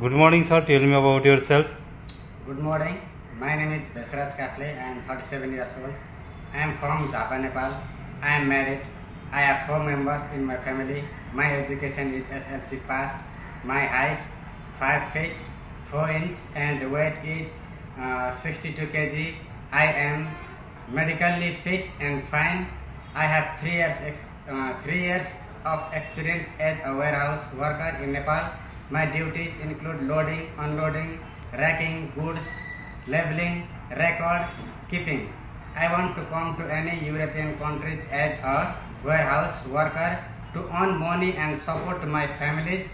Good morning, sir. Tell me about yourself. Good morning. My name is Bhesh Raj Kaphle. I am 37 years old. I am from Jhapa, Nepal. I am married. I have four members in my family. My education is SLC passed. My height 5 feet 4 inch and weight is uh, 62 kg. I am medically fit and fine. I have three years uh, three years of experience as a warehouse worker in Nepal. My duties include loading, unloading, racking goods, labeling, record keeping. I want to come to any European countries as a warehouse worker to earn money and support my families,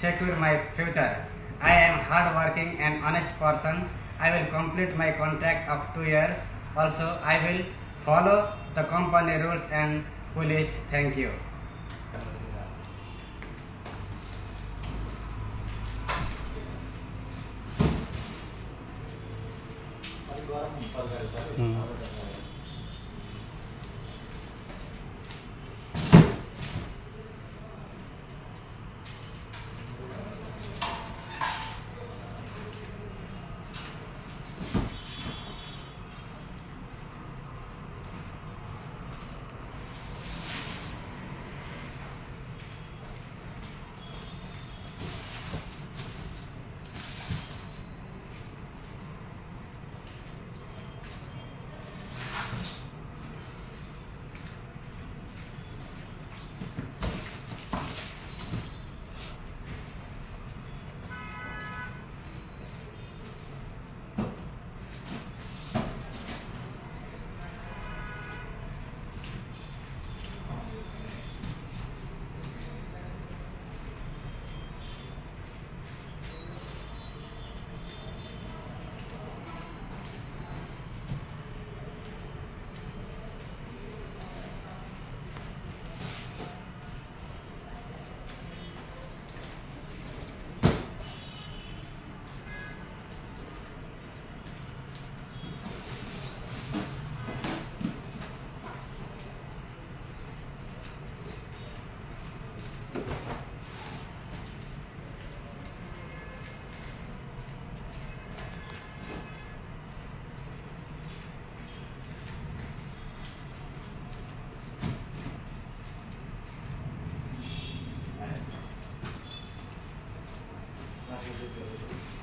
secure my future. I am hardworking and honest person. I will complete my contract of two years. Also, I will follow the company rules and police. Thank you. 嗯。possible buildings.